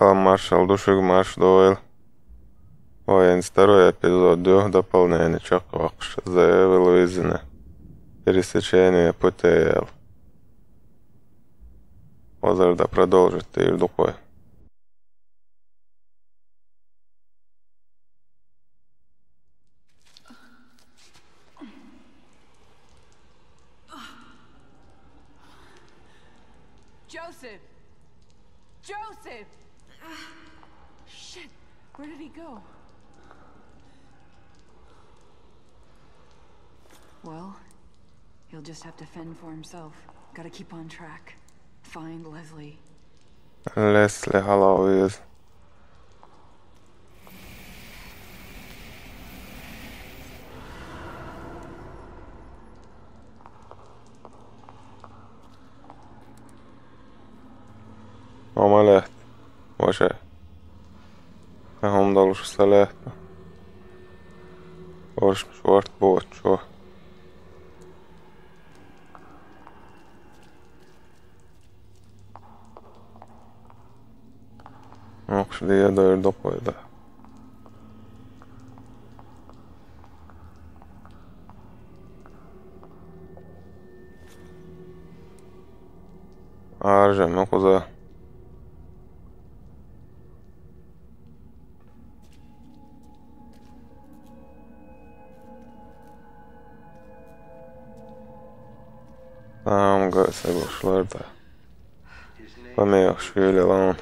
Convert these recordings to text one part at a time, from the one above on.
сказал маршал Душигмаш Дойл. ойын второй эпизоду дополнение чоқоқш, заявил Уизина. Пересечение ПТЛ. Озарда продолжит и другой go? Well, he'll just have to fend for himself. Gotta keep on track. Find Leslie. Leslie Halloween. oma leht. Može. Vähom alussa lähtö. Olisi suost puhutsua. Onks liian a Arja, não kutaan. Tamam, gayet boşlar da. Bana yaxşı elə lan.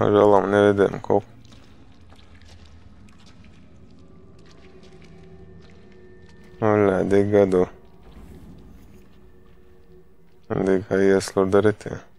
Ajalăm ne vedem, cop. Olha, de gado. De caia slor de retea.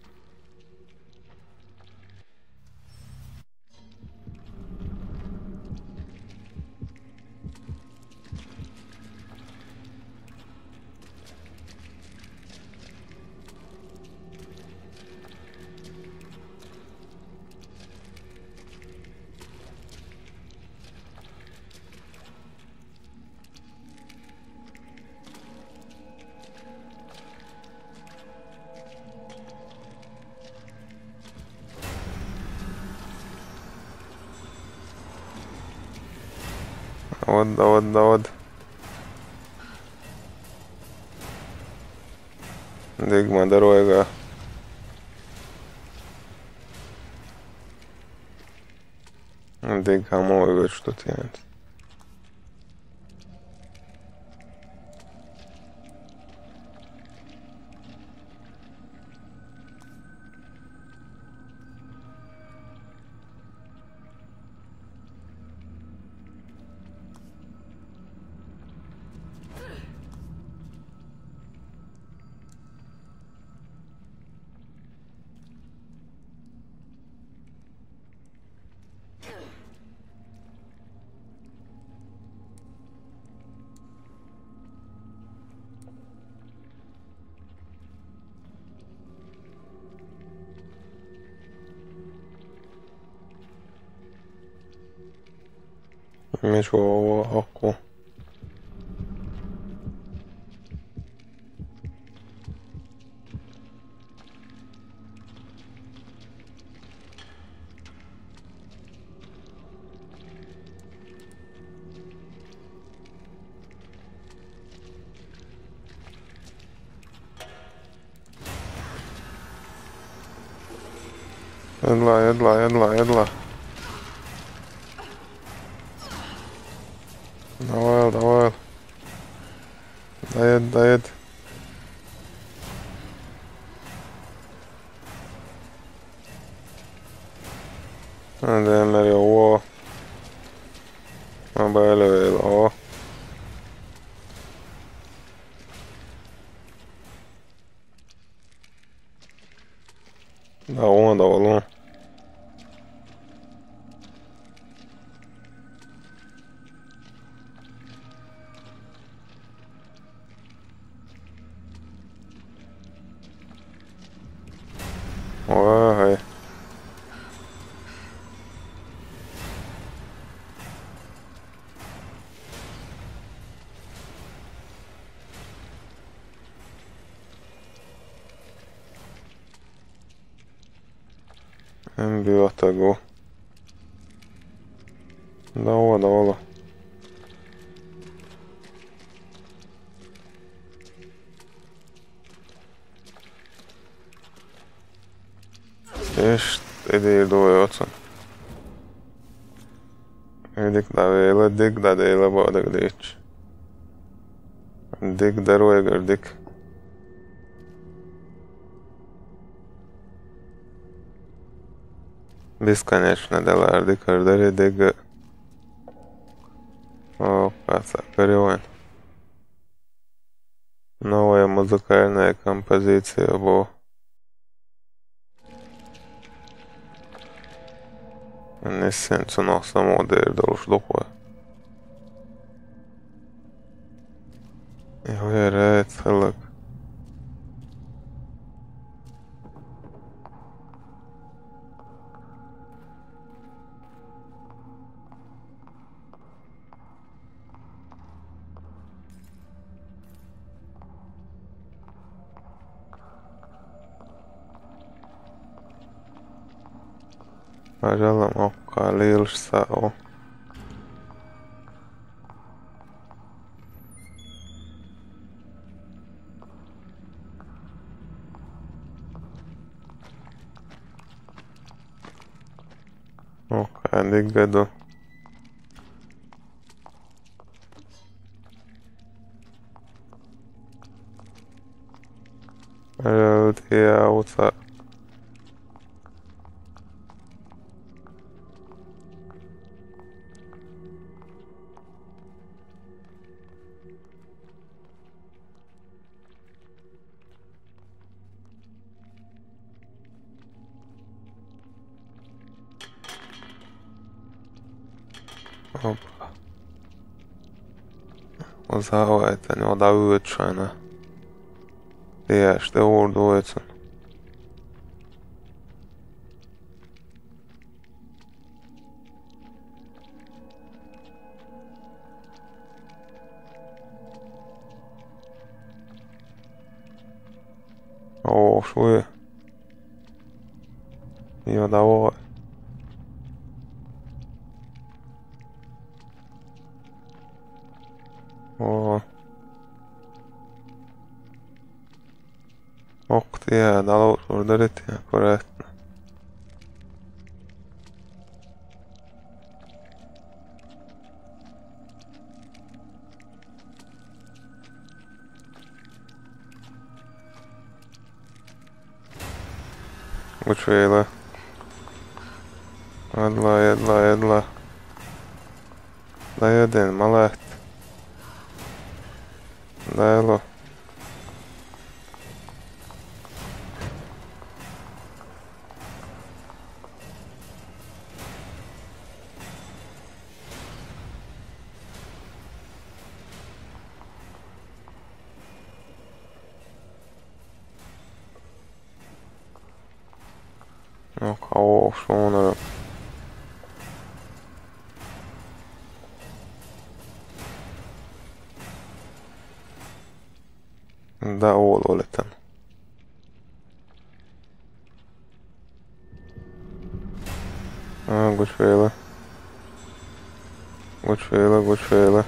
ладно, ладно, ладно. Дигма дорога. Дегма, мой, что ты это? Miss Wawa Aqua. Yalla yalla yalla. dead, dead. And then let it war. I'm barely way, És idén dolgozott. Dik da vēle, dik da dēla bāda grīč. Dik daroja gar dik. Бесконечно доллар кардери дега. О, паца, перевод. Новая музыкальная композиция Во Nesen sanossa moderdolos lopua. Joo, ja rätselök. Mažēlam Ajallan okkaili calil on. Okkaili gedo. No. Opa. O zaueiteni, o da yığıt şana. Diye işte orada. Я download ordered, yeah, correct. Which way, la? Ied la, ied la, ied la. Lai iedien, malēt. Lai, la. Ha koş feyla. Koş feyla koş feyla.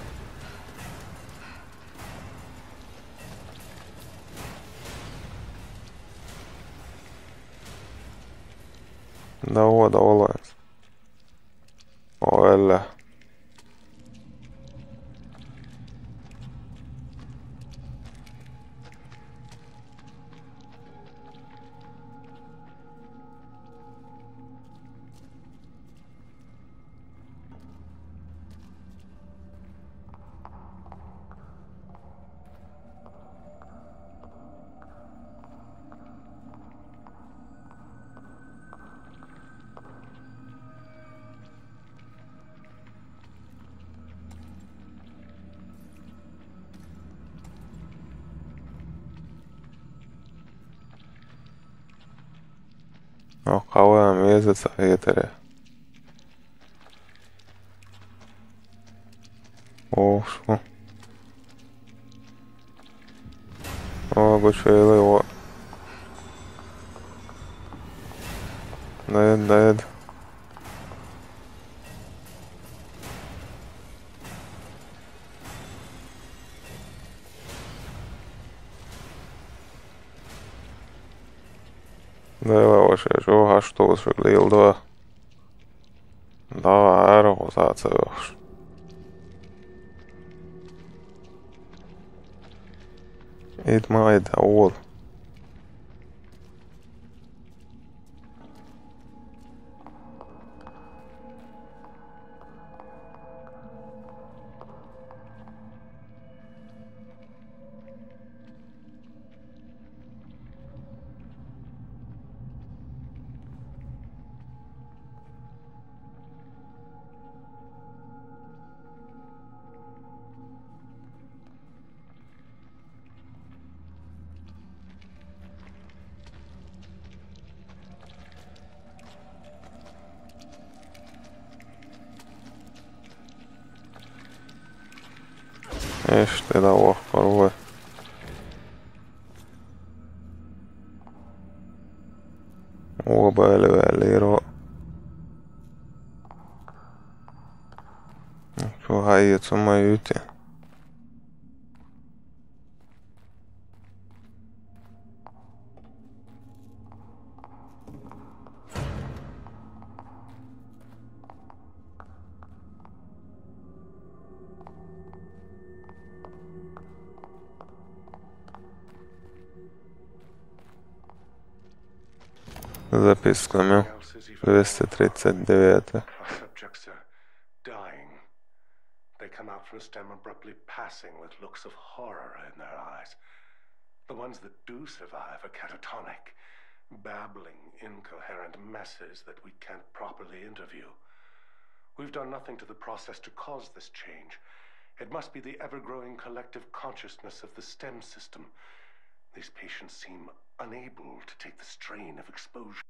Noh, kauem mesec eeter. Osu. Могу его. Нет, нет. was revealed to her. Though I. It might all. Este de aua acolo. وبالغاليرو شو هاي تسمى ma üti. Запискаме. else is even 239. Our subjects are dying. They come out from STEM abruptly passing with looks of horror in their eyes. The ones that do survive are catatonic, babbling, incoherent messes that we can't properly interview. We've done nothing to the process to cause this change. It must be the ever growing collective consciousness of the STEM system. These patients seem unable to take the strain of exposure.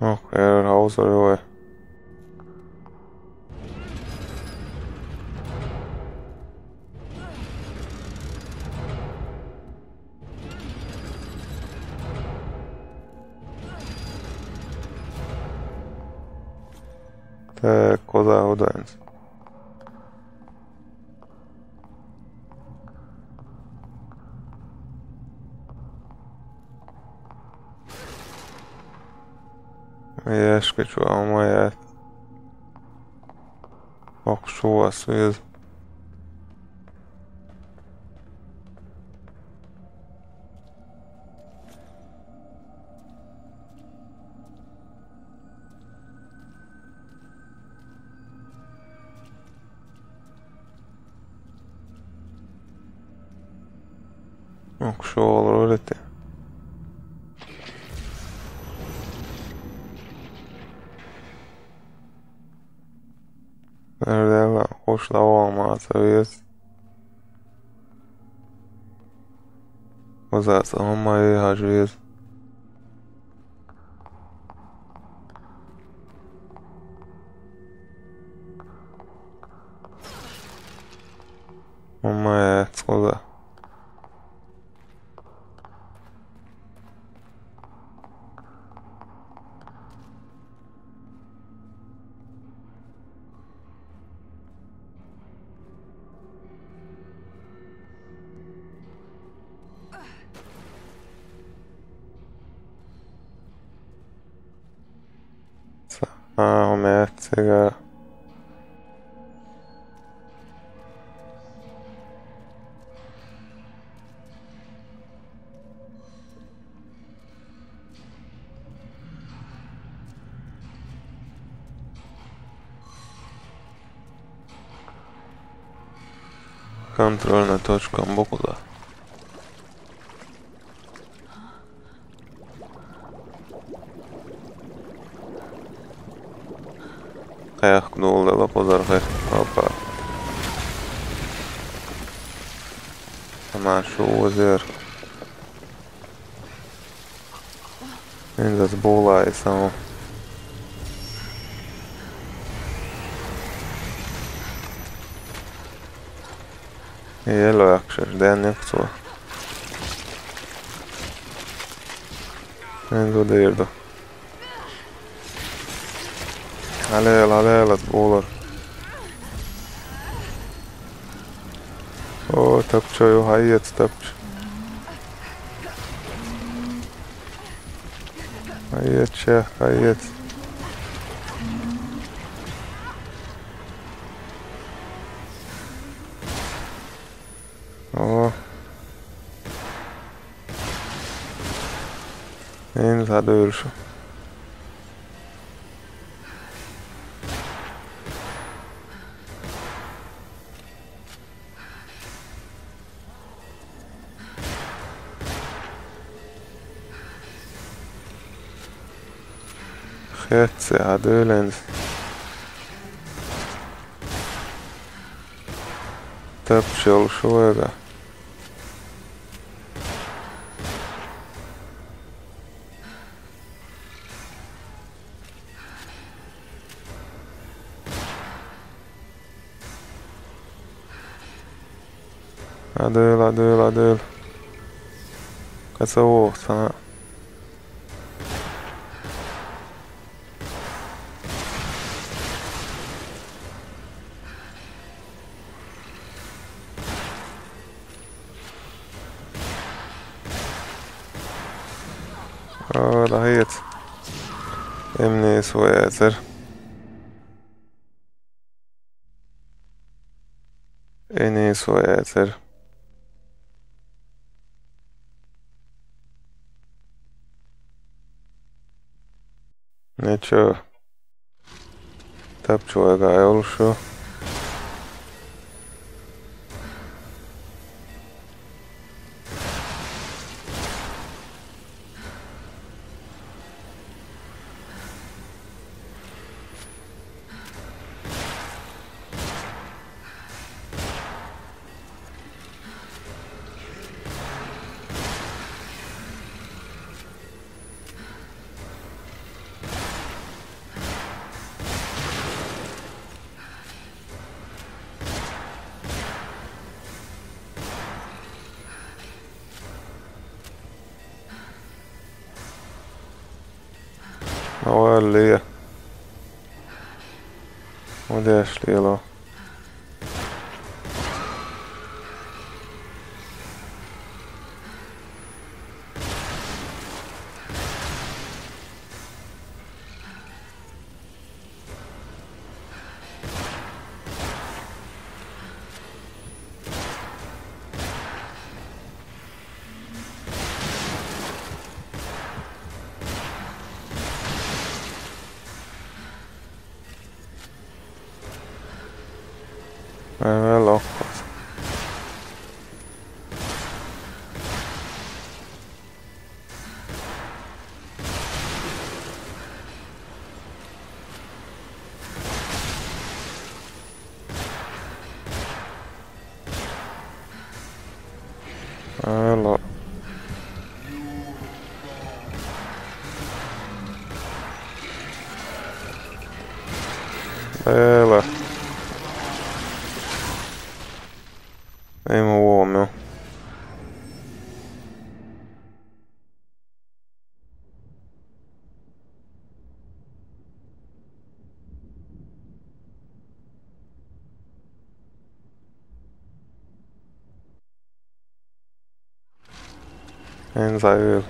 Okej, okay, Hauser joo. certeza. Bom, show a. What's that? Oh my God! What's that? mert 这个 Control na točkom bokuda. хякнул на подарга. Опа. Másó azért. Mindez bóláj számú. Jelölök se, de ennek szól. Ez odaérde. Aleel, aleel, az bólar. Ó, tapcsa, jó, ha ilyet tapcs. Ha ilyet se, ha Cățe, adulens. Tapșel șueda. Adel, adel, adel. Ca să o. Emlész vagy egyszer. Én is vagy egyszer. Nečo. Tapčoja Olha. Onde é a lá. 来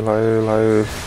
来来！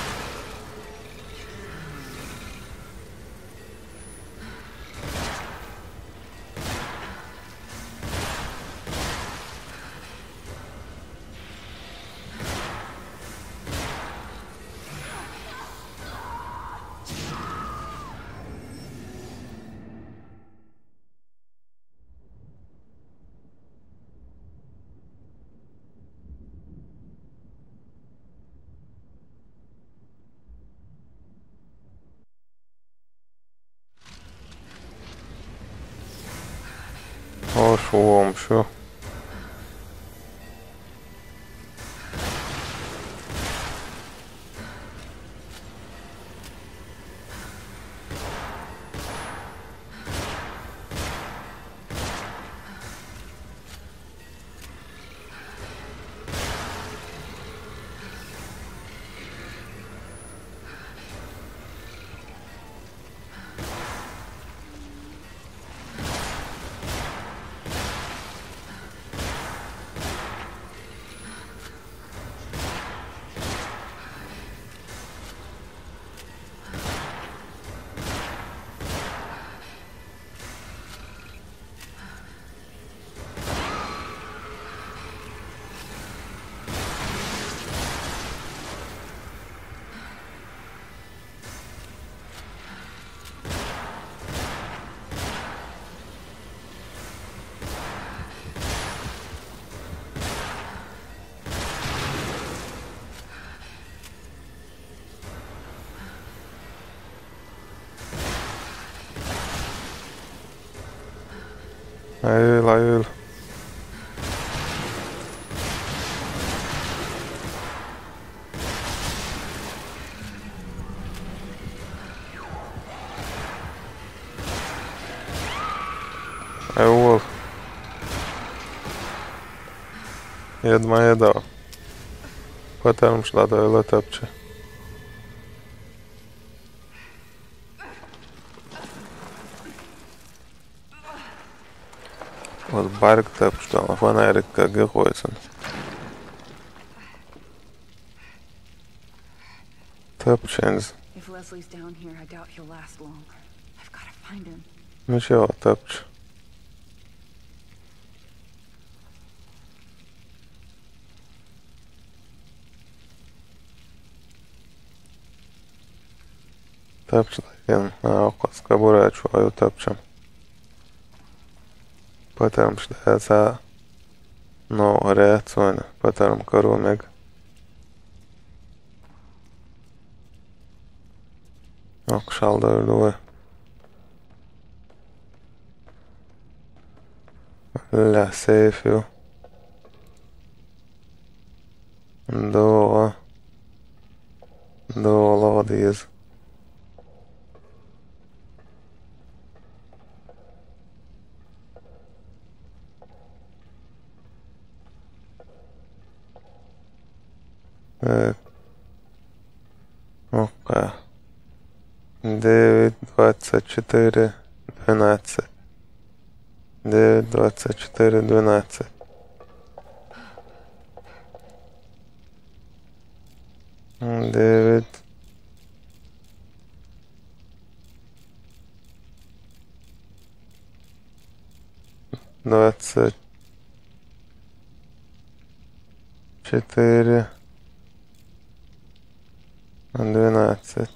Aí lá ele. Aí é o ovo. Jedma jedao. Hvatam šta da je letepće. bark tapışkan afana erikka gı koysun. Tapışanız. If Leslie's down here, I doubt he'll last long. I've got to find him. Nu și eu tapci. Tapci, lai vien aukos, kā burēču, vai jau tapčam tepcsem. Pateram štācā no rēcona, pateram karomeg. Ok, šaldar Lesäfő. Då... Då lådis. Окей. 9, 24, 12. 9, 24, 12. Девять. Двадцать четыре. Двенадцать.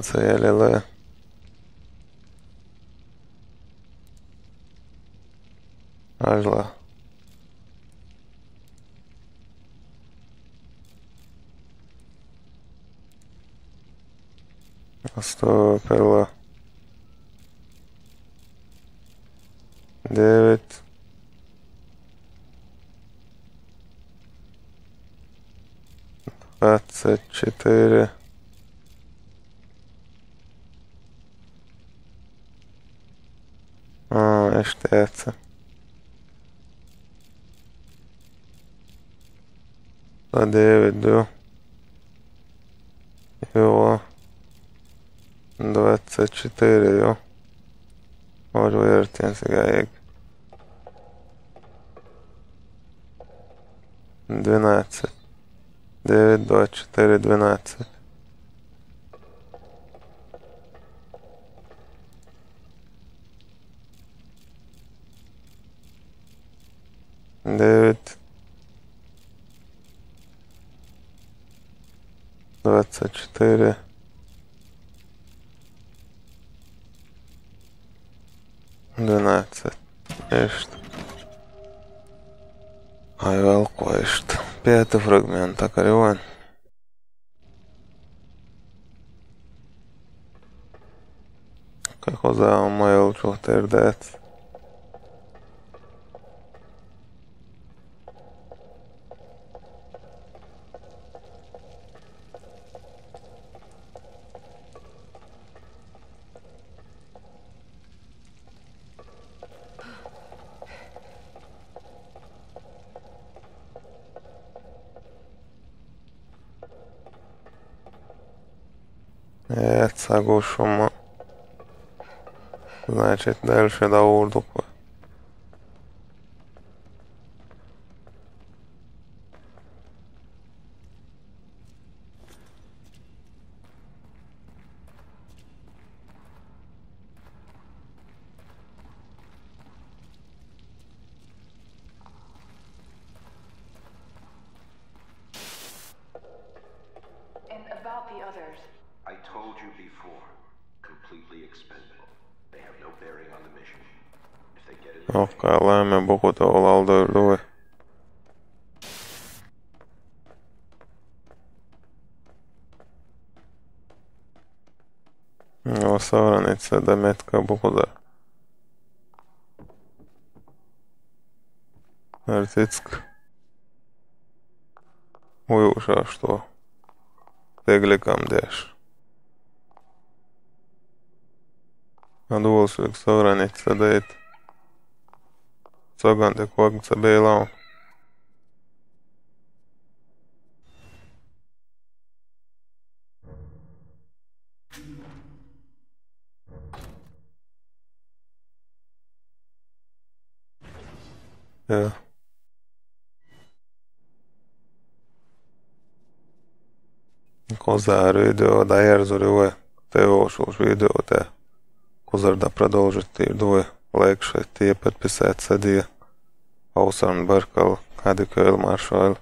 Amacéljelő. Ажла. Сто перла. Девять. Двадцать четыре. 24, jó? Hogy értél szigáig? Двенадцать. Девять, два, четыре, двенадцать. Девять. Двадцать четыре. Эшт. Айвел Квайшт. Пятый фрагмент. Акарион. Kako zaman olacak derdet. kell hozzá a majolcsó térdet. Et sagušuma. Значит, дальше до Урдука. Artitsk. Uyuşa что? Тегликам дешь. Надулся к Savranica дает. Sagante koksa beilau. Ja. Козар видео да ерзорює теошуш видео те. Козар да продолжит тир двое лайк шeit tie подписать сади. Ausarn Barkal, kādi Köl Maršāli.